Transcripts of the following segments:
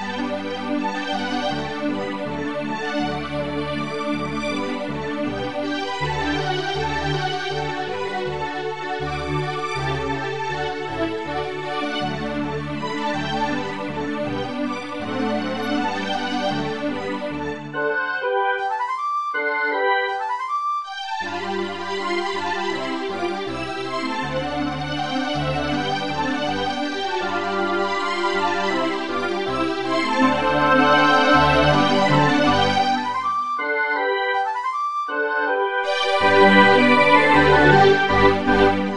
Música Música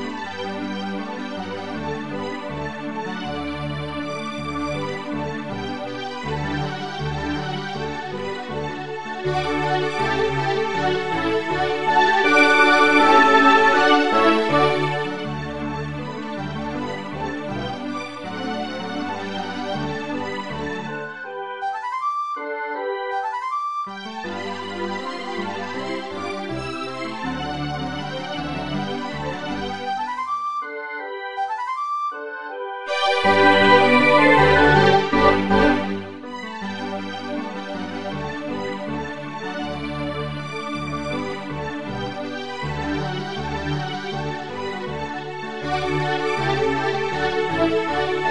Thank you.